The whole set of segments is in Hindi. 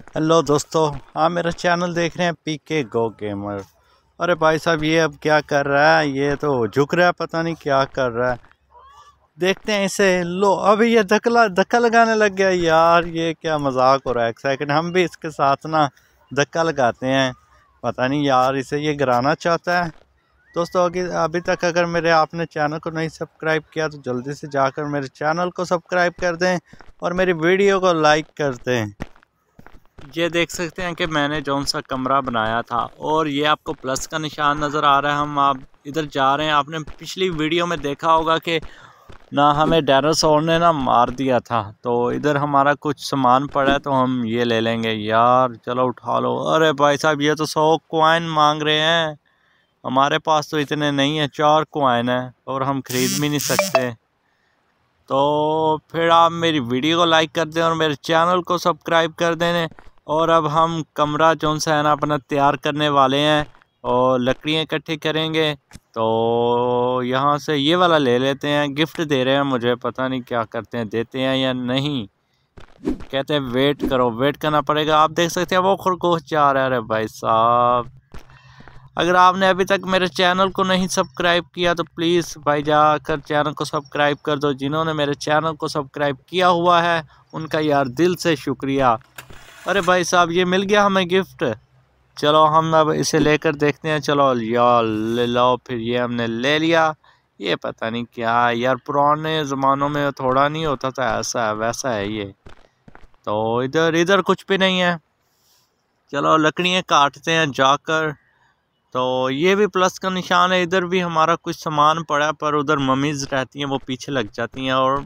हेलो दोस्तों। आप मेरा चैनल देख रहे हैं पी के गो गेमर अरे भाई साहब, ये अब क्या कर रहा है? ये तो झुक रहा है, पता नहीं क्या कर रहा है। देखते हैं इसे। लो, अभी ये धक्का धक्का लगाने लग गया। यार, ये क्या मज़ाक हो रहा है? एक सेकंड हम भी इसके साथ ना धक्का लगाते हैं। पता नहीं यार, इसे ये गिराना चाहता है। दोस्तों, अभी अभी तक अगर मेरे, आपने चैनल को नहीं सब्सक्राइब किया तो जल्दी से जाकर मेरे चैनल को सब्सक्राइब कर दें और मेरी वीडियो को लाइक कर दें। ये देख सकते हैं कि मैंने जौन सा कमरा बनाया था और ये आपको प्लस का निशान नज़र आ रहा है। हम आप इधर जा रहे हैं। आपने पिछली वीडियो में देखा होगा कि ना हमें डायनासोर ने ना मार दिया था। तो इधर हमारा कुछ सामान पड़ा है तो हम ये ले लेंगे। यार, चलो उठा लो। अरे भाई साहब, ये तो सौ क्वाइन मांग रहे हैं। हमारे पास तो इतने नहीं है। चार क्वाइन है और हम ख़रीद भी नहीं सकते। तो फिर आप मेरी वीडियो को लाइक कर दें और मेरे चैनल को सब्सक्राइब कर दें। और अब हम कमरा जो सा है ना अपना तैयार करने वाले हैं और लकड़ियाँ इकट्ठी करेंगे। तो यहाँ से ये वाला ले लेते हैं। गिफ्ट दे रहे हैं मुझे, पता नहीं क्या करते हैं, देते हैं या नहीं। कहते हैं, वेट करो, वेट करना पड़ेगा। आप देख सकते हैं, वो खरगोश जा रहा है। अरे भाई साहब, अगर आपने अभी तक मेरे चैनल को नहीं सब्सक्राइब किया तो प्लीज़ भाई जाकर चैनल को सब्सक्राइब कर दो। जिन्होंने मेरे चैनल को सब्सक्राइब किया हुआ है, उनका यार दिल से शुक्रिया। अरे भाई साहब, ये मिल गया हमें गिफ्ट। चलो हम अब इसे लेकर देखते हैं। चलो यार ले लो फिर ये हमने ले लिया। ये पता नहीं क्या यार, पुराने ज़मानों में थोड़ा नहीं होता था, ऐसा है, वैसा है ये। तो इधर इधर कुछ भी नहीं है। चलो, लकड़ियाँ काटते हैं जाकर। तो ये भी प्लस का निशान है, इधर भी हमारा कुछ सामान पड़ा पर उधर मम्मीज़ रहती हैं, वो पीछे लग जाती हैं और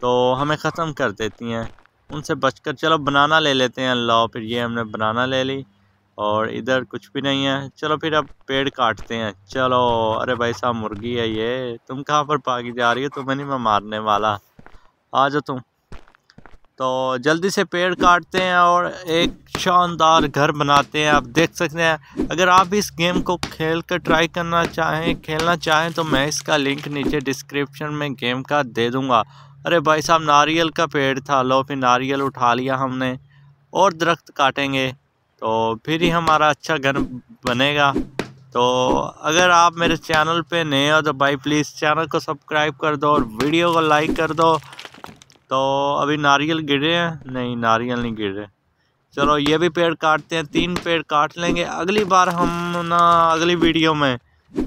तो हमें ख़त्म कर देती हैं। उनसे बचकर चलो बनाना ले लेते हैं लो फिर ये हमने बनाना ले ली और इधर कुछ भी नहीं है। चलो फिर अब पेड़ काटते हैं। चलो, अरे भाई साहब मुर्गी है ये। तुम कहाँ पर भागी जा रही हो? तुम्हें नहीं मैं मारने वाला। आ जाओ तुम। तो जल्दी से पेड़ काटते हैं और एक शानदार घर बनाते हैं। आप देख सकते हैं। अगर आप इस गेम को खेल कर ट्राई करना चाहें, खेलना चाहें तो मैं इसका लिंक नीचे डिस्क्रिप्शन में गेम का दे दूँगा। अरे भाई साहब, नारियल का पेड़ था। लो, फिर नारियल उठा लिया हमने और दरख्त काटेंगे। तो फिर ही हमारा अच्छा घर बनेगा। तो अगर आप मेरे चैनल पे नए हो तो भाई प्लीज़ चैनल को सब्सक्राइब कर दो और वीडियो को लाइक कर दो। तो अभी नारियल गिरे हैं। नहीं, नारियल नहीं गिर रहे। चलो, ये भी पेड़ काटते हैं। तीन पेड़ काट लेंगे। अगली बार हम ना, अगली वीडियो में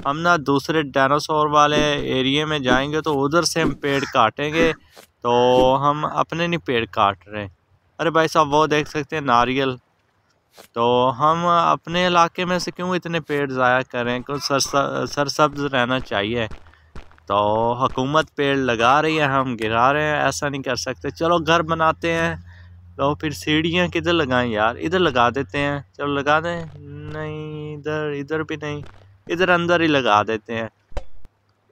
हम ना दूसरे डायनासोर वाले एरिए में जाएँगे तो उधर से हम पेड़ काटेंगे तो हम अपने नहीं पेड़ काट रहे अरे भाई साहब, वो देख सकते हैं नारियल। तो हम अपने इलाके में से क्यों इतने पेड़ ज़ाया करें? कुछ सर सरसब्ज रहना चाहिए। तो हुकूमत पेड़ लगा रही है, हम गिरा रहे हैं, ऐसा नहीं कर सकते। चलो घर बनाते हैं। तो फिर सीढ़ियाँ किधर लगाएँ यार? इधर लगा देते हैं। चलो लगा दें। नहीं, इधर इधर भी नहीं। इधर अंदर ही लगा देते हैं।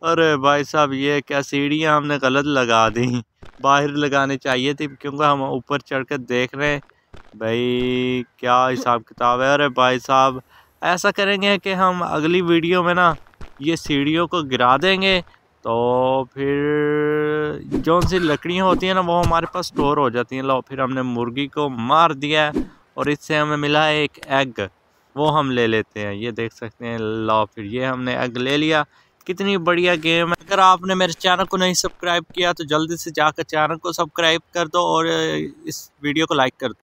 अरे भाई साहब, ये क्या सीढ़ियाँ हमने गलत लगा दी? बाहर लगानी चाहिए थी, क्योंकि हम ऊपर चढ़ कर देख रहे हैं। भाई, क्या हिसाब किताब है? अरे भाई साहब, ऐसा करेंगे कि हम अगली वीडियो में ना ये सीढ़ियों को गिरा देंगे तो फिर जो सी लकड़ियाँ होती हैं ना, वो हमारे पास स्टोर हो जाती हैं। लो, फिर हमने मुर्गी को मार दिया और इससे हमें मिला है एक एग वो हम ले लेते हैं, ये देख सकते हैं ला फिर, ये हमने एग ले लिया। कितनी बढ़िया गेम है। अगर आपने मेरे चैनल को नहीं सब्सक्राइब किया तो जल्दी से जाकर चैनल को सब्सक्राइब कर दो और, इस वीडियो को लाइक कर दो।